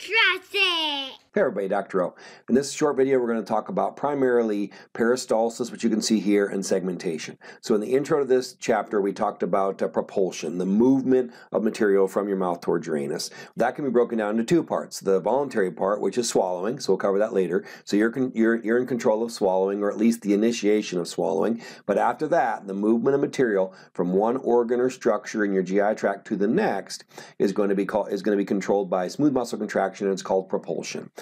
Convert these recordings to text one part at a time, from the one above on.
Trust it! Hey everybody, Dr. O. In this short video, we're going to talk about primarily peristalsis, which you can see here, and segmentation. So in the intro to this chapter, we talked about uh, propulsion, the movement of material from your mouth towards your anus. That can be broken down into two parts. The voluntary part, which is swallowing, so we'll cover that later. So you're, you're, you're in control of swallowing, or at least the initiation of swallowing. But after that, the movement of material from one organ or structure in your GI tract to the next is going to be, called, is going to be controlled by smooth muscle contraction, and it's called propulsion.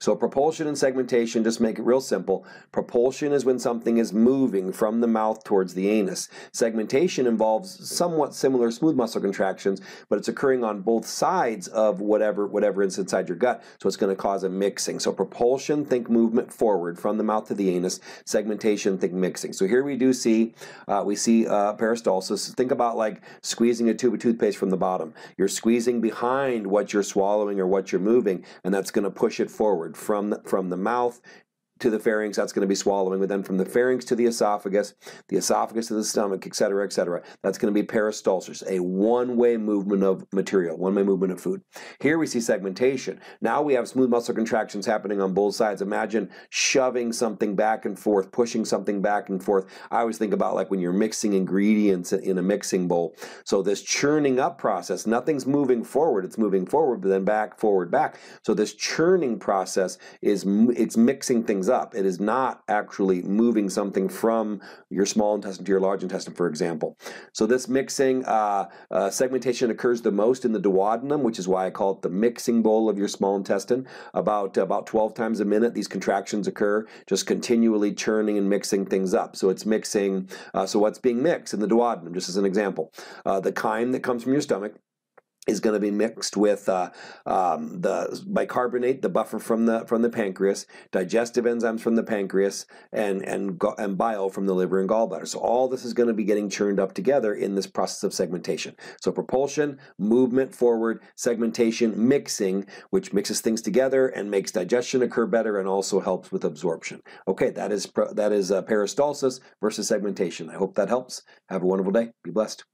So propulsion and segmentation, just make it real simple. Propulsion is when something is moving from the mouth towards the anus. Segmentation involves somewhat similar smooth muscle contractions, but it's occurring on both sides of whatever whatever is inside your gut. So it's going to cause a mixing. So propulsion, think movement forward from the mouth to the anus. Segmentation, think mixing. So here we do see uh, we see uh, peristalsis. Think about like squeezing a tube of toothpaste from the bottom. You're squeezing behind what you're swallowing or what you're moving, and that's going to push it forward from the, from the mouth to the pharynx, that's going to be swallowing, but then from the pharynx to the esophagus, the esophagus to the stomach, et cetera, et cetera, that's going to be peristalsis, a one-way movement of material, one-way movement of food. Here we see segmentation. Now we have smooth muscle contractions happening on both sides. Imagine shoving something back and forth, pushing something back and forth. I always think about like when you're mixing ingredients in a mixing bowl. So this churning up process, nothing's moving forward, it's moving forward, but then back, forward, back. So this churning process is it's mixing things up. It is not actually moving something from your small intestine to your large intestine, for example. So this mixing uh, uh, segmentation occurs the most in the duodenum, which is why I call it the mixing bowl of your small intestine. About about 12 times a minute, these contractions occur, just continually churning and mixing things up. So it's mixing. Uh, so what's being mixed in the duodenum? Just as an example, uh, the chyme that comes from your stomach is going to be mixed with uh, um, the bicarbonate, the buffer from the from the pancreas, digestive enzymes from the pancreas, and and and bile from the liver and gallbladder. So all this is going to be getting churned up together in this process of segmentation. So propulsion, movement forward, segmentation, mixing, which mixes things together and makes digestion occur better, and also helps with absorption. Okay, that is that is uh, peristalsis versus segmentation. I hope that helps. Have a wonderful day. Be blessed.